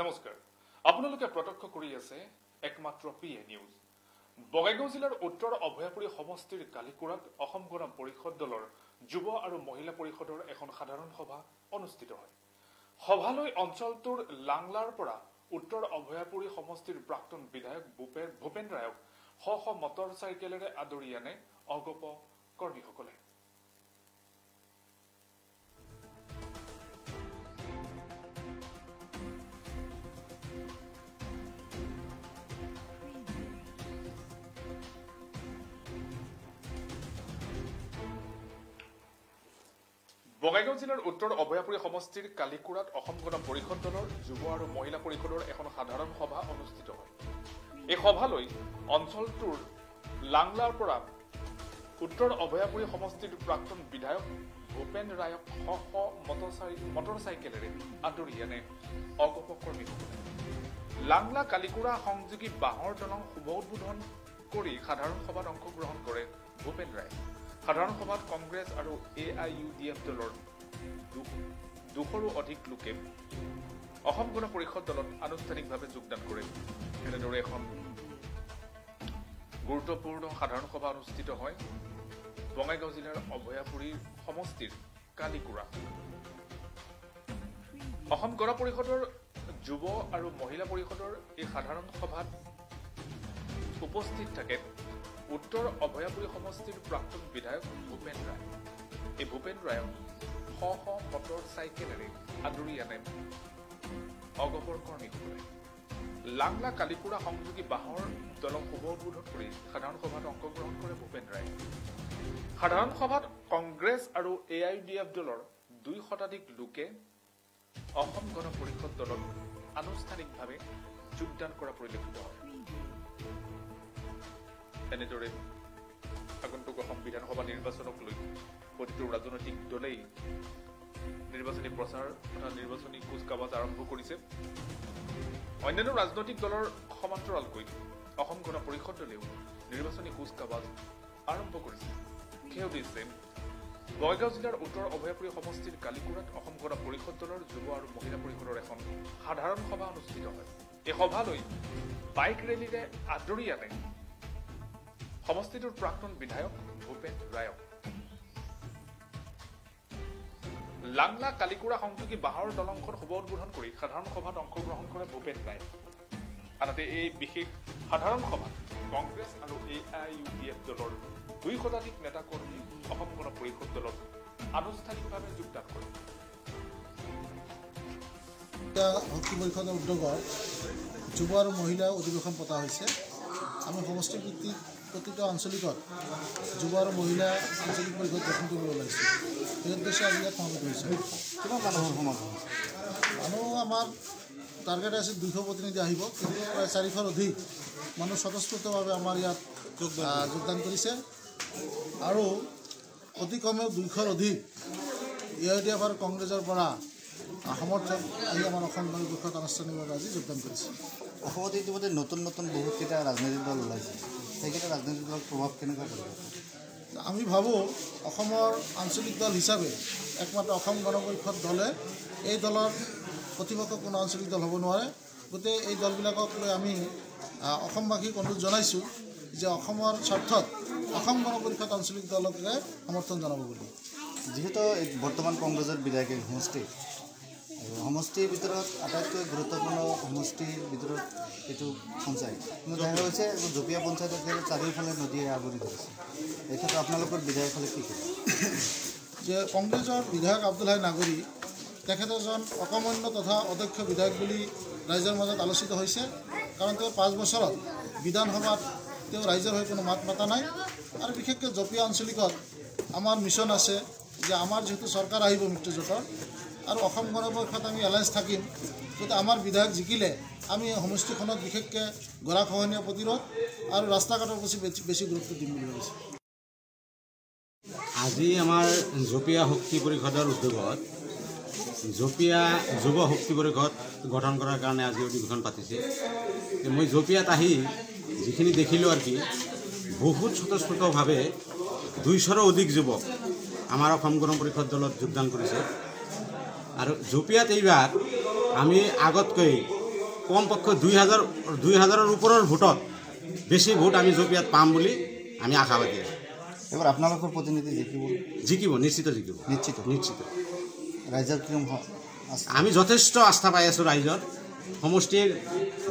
নমস্কাৰ। আপোনালোকে প্ৰত্যক্ষ কৰি আছে একমাত্ৰ পি এ নিউজ বঙাইগাঁও জিলাৰ উত্তৰ অভয়াপুৰী সমষ্টিৰ কালিকুৰাত অসম গণ পৰিষদ দলৰ যুৱ আৰু মহিলা পৰিষদৰ এখন সাধাৰণ সভা অনুষ্ঠিত হয়। সভালৈ অঞ্চলটোৰ লাংলাৰ পৰা উত্তৰ অভয়াপুৰী সমষ্টিৰ প্ৰাক্তন বিধায়ক ভূপেন ৰায়ক শ শ মটৰ চাইকেলেৰে আদৰি আনে অগপ কৰ্মীসকলে। বঙাইগাঁও জিলাৰ উত্তৰ অভয়াপুৰী সমষ্টিৰ কালিকুৰাত অসম গণ পৰিষদ দলৰ যুৱ আৰু মহিলা পৰিষদৰ এখন সাধাৰণ সভা অনুষ্ঠিত হয়। এই সভালৈ অঞ্চলটোৰ লাংলাৰ পৰা উত্তৰ অভয়াপুৰী সমষ্টিৰ প্ৰাক্তন বিধায়ক ভূপেন ৰায়ক শ শ মটৰচাই মটৰ চাইকেলেৰে আদৰি আনে অগপ কৰ্মীসকলে লাংলা কালিকুৰা সংযোগী বাঁহৰ দলং শুভ উদ্বোধন কৰি সাধাৰণ সভাত অংশগ্ৰহণ কৰে ভূপেন ৰায়। সাধাৰণ সভাত কংগ্ৰেছ আৰু A I U D F দলৰ দুশৰো অধিক লোকে অসম গণ পৰিষদ দলত আনুষ্ঠানিকভাৱে যোগদান কৰে। এনেদৰে এখন গুৰুত্বপূৰ্ণ সাধাৰণ সভা অনুষ্ঠিত হয়। বঙাইগাঁও জিলাৰ অভয়াপুৰী সমষ্টিৰ কালিকুৰা। অসম গণ পৰিষদৰ যুৱ আৰু মহিলা পৰিষদৰ এই সাধাৰণ সভাত উপস্থিত থাকে উত্তৰ অভয়াপুৰী সমষ্টিৰ প্ৰাক্তন বিধায়ক ভূপেন ৰায়। এই ভূপেন ৰায়ক শ শ মটৰ চাইকেলেৰে আদৰি আনে। অগপৰ কৰ্মীসকলে লাংলা কালিপুৰা সংযোগী বাঁহৰ দলং শুভ উদ্বোধন কৰি সাধাৰণ সভাত অংশগ্ৰহণ কৰে ভূপেন ৰায়। সাধাৰণ সভাত কংগ্ৰেছ আৰু এ আই ডি এফ দলৰ দুই শতাধিক লোকে অসম গণ পৰিষদ দলত আনুষ্ঠানিকভাৱে যোগদান কৰা পৰিলক্ষিত হয়। এনেদৰে আগন্তুক অসম বিধানসভা নিৰ্বাচনক লৈ প্ৰতিটো ৰাজনৈতিক দলেই নিৰ্বাচনী প্ৰচাৰ তথা নিৰ্বাচনী কুচকাৱাজ আৰম্ভ কৰিছে। অন্যান্য ৰাজনৈতিক দলৰ সমান্তৰালকৈ অসম গণ পৰিষদ দলেও নিৰ্বাচনী কুচকাৱাজ আৰম্ভ কৰিছে। সেই উদ্দেশ্যে বঙাইগাঁও জিলাৰ উত্তৰ অভয়াপুৰী সমষ্টিৰ কালিকুৰাত অসম গণ পৰিষদ দলৰ যুৱ আৰু মহিলা পৰিষদৰ এখন সাধাৰণ সভা অনুষ্ঠিত হয়। এই সভালৈ বাইক ৰেলীৰে আদৰি আনে সমষ্টিটোৰ প্ৰাক্তন বিধায়ক ভূপেন ৰায়ক। লাংলা কালিকুৰা সংযোগী বাঁহৰ দলংখন শুভ উদ্বোধন কৰি সাধাৰণ সভাত অংশগ্ৰহণ কৰে ভূপেন ৰায়। আনহাতে এই বিশেষ সাধাৰণ সভাত কংগ্ৰেছ আৰু A I U D F দলৰ দুই শতাধিক নেতাকৰ্মী অসম গণ পৰিষদ দলত আনুষ্ঠানিকভাৱে যোগদান কৰে। শক্তি পৰিষদৰ উদ্যোগত যুৱ আৰু মহিলা অধিৱেশন পতা হৈছে। আমি সমষ্টি ভিত্তিক প্ৰতিটো আঞ্চলিকত যুৱ আৰু মহিলা আঞ্চলিক পৰিষদ গঠন কৰিব ওলাইছোঁ। সেই উদ্দেশ্যে আজি ইয়াত সমবেত হৈছোঁ। কিমান মানুহৰ মানুহ আমাৰ টাৰ্গেট আছে দুইশ প্ৰতিনিধি আহিব কিন্তু প্ৰায় চাৰিশৰ অধিক মানুহ স্বতঃস্ফূৰ্তভাৱে আমাৰ ইয়াত যোগদান কৰিছে। আৰু অতি কমেও দুইশৰ অধিক এ আই ডি এফ আৰু কংগ্ৰেছৰ পৰা সমৰ্থক আহি আমাৰ অসম গণ পৰিষদ আনুষ্ঠানিকভাৱে আজি যোগদান কৰিছে। অসমত ইতিমধ্যে নতুন নতুন বহুতকেইটা ৰাজনৈতিক দল ওলাইছে। সেইকেইটা ৰাজনৈতিক দলৰ প্ৰভাৱ কেনেকুৱা পৰিব? আমি ভাবোঁ অসমৰ আঞ্চলিক দল হিচাপে একমাত্ৰ অসম গণ পৰিষদ দলে এই দলৰ প্ৰতিপক্ষ কোনো আঞ্চলিক দল হ'ব নোৱাৰে। গতিকে এই দলবিলাকক লৈ আমি অসমবাসীক অনুৰোধ জনাইছোঁ যে অসমৰ স্বাৰ্থত অসম গণ পৰিষদ আঞ্চলিক দলকে সমৰ্থন জনাব বুলি। যিহেতু বৰ্তমান কংগ্ৰেছৰ বিধায়কে সমষ্টি সমষ্টিৰ ভিতৰত আটাইতকৈ গুৰুত্বপূৰ্ণ সমষ্টিৰ ভিতৰত এইটো পঞ্চায়ত। কিন্তু দেখা গৈছে জপিয়া পঞ্চায়তত যে চাৰিওফালে নদীয়ে আৱৰি ধৰিছে। এই ক্ষেত্ৰত আপোনালোকৰ বিধায়কসকলে কি কৰিব যে কংগ্ৰেছৰ বিধায়ক আব্দুল হাই নাগৰী তেখেত এজন অকমান্য তথা অদক্ষ বিধায়ক বুলি ৰাইজৰ মাজত আলোচিত হৈছে। কাৰণ তেওঁ পাঁচ বছৰত বিধানসভাত তেওঁ ৰাইজৰ হৈ কোনো মাত মাতা নাই। আৰু বিশেষকৈ জপিয়া আঞ্চলিকত আমাৰ মিছন আছে যে আমাৰ যিহেতু চৰকাৰ আহিব মৃত্যুজোঁটৰ আৰু অসম গণ পৰিষদ আমি এলায়েন্স থাকিম। গতিকে আমাৰ বিধায়ক জিকিলে আমি সমষ্টিখনত বিশেষকৈ গৰাখহনীয়া প্ৰতিৰোধ আৰু ৰাস্তা ঘাটৰ বেছি বেছি গুৰুত্ব দিম বুলি ভাবিছোঁ। আজি আমাৰ জপিয়া শক্তি পৰিষদৰ উদ্যোগত জপিয়া যুৱ শক্তি পৰিষদ গঠন কৰাৰ কাৰণে আজি অধিৱেশন পাতিছে। মই জপিয়াত আহি যিখিনি দেখিলোঁ আৰু কি বহুত স্বতঃস্ফূৰ্তভাৱে দুইশৰো অধিক যুৱক আমাৰ অসম গণ পৰিষদ দলত যোগদান কৰিছে। আৰু জপিয়াত এইবাৰ আমি আগতকৈ কমপক্ষে দুই হাজাৰ দুই হাজাৰৰ ওপৰৰ ভোটত বেছি ভোট আমি জপিয়াত পাম বুলি আমি আশাবাদী আছোঁ। এবাৰ আপোনালোকৰ প্ৰতিনিধি জিকিব? জিকিব নিশ্চিত জিকিব। নিশ্চিত? নিশ্চিত। ৰাইজৰ আছে আমি যথেষ্ট আস্থা পাই আছোঁ ৰাইজৰ সমষ্টিৰ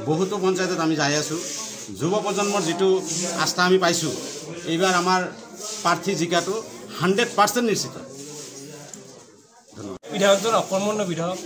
বহুতো পঞ্চায়তত আমি যাই আছোঁ। যুৱ প্ৰজন্মৰ যিটো আস্থা আমি পাইছোঁ এইবাৰ আমাৰ প্ৰাৰ্থী জিকাটো হাণ্ড্ৰেড পাৰ্চেণ্ট নিশ্চিত। বিধায়কজন অকৰ্মণ্য বিধায়ক।